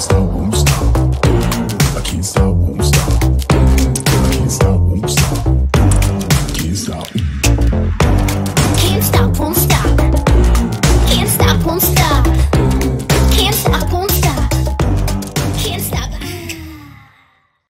can't stop, won't stop. Can't stop, won't stop. Can't stop, won't stop. Can't stop, won't stop. Can't stop, won't stop.